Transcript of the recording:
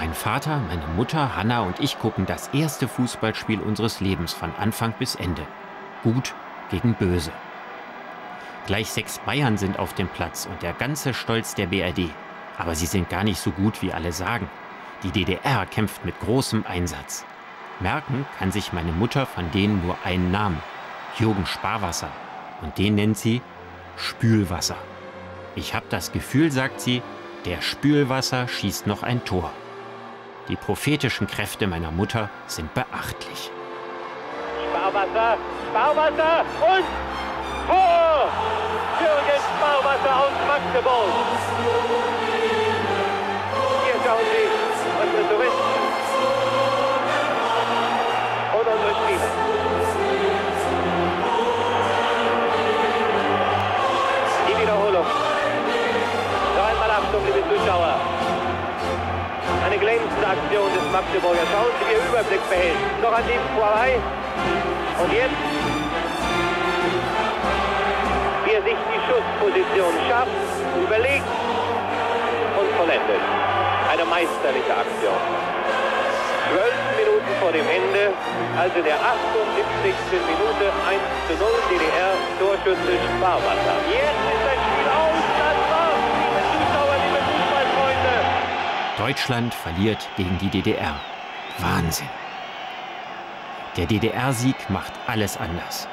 Mein Vater, meine Mutter, Hanna und ich gucken das erste Fußballspiel unseres Lebens von Anfang bis Ende. Gut gegen böse. Gleich sechs Bayern sind auf dem Platz und der ganze Stolz der BRD. Aber sie sind gar nicht so gut, wie alle sagen. Die DDR kämpft mit großem Einsatz. Merken kann sich meine Mutter von denen nur einen Namen. Jürgen Sparwasser. Und den nennt sie Spülwasser. Ich habe das Gefühl, sagt sie, der Spülwasser schießt noch ein Tor. Die prophetischen Kräfte meiner Mutter sind beachtlich. Sparwasser, Sparwasser und Tor! Jürgen Sparwasser aus Magdeburg. Aktion des Magdeburger. Schauen Sie, wie er Überblick behält. Noch an diesem vorbei. Und jetzt, wie er sich die Schussposition schafft, überlegt und vollendet. Eine meisterliche Aktion. Zwölf Minuten vor dem Ende, also der 78. Minute 1 zu 0 DDR Torschütze Sparwasser. Jetzt ist Deutschland verliert gegen die DDR. Wahnsinn. Der DDR-Sieg macht alles anders.